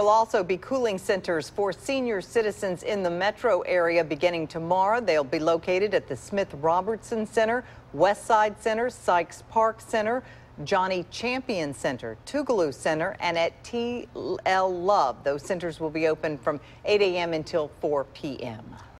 There'll also be cooling centers for senior citizens in the metro area beginning tomorrow. They'll be located at the Smith Robertson Center, Westside Center, Sykes Park Center, Johnny Champion Center, Tougaloo Center, and at T.L. Love. Those centers will be open from 8 a.m. until 4 p.m.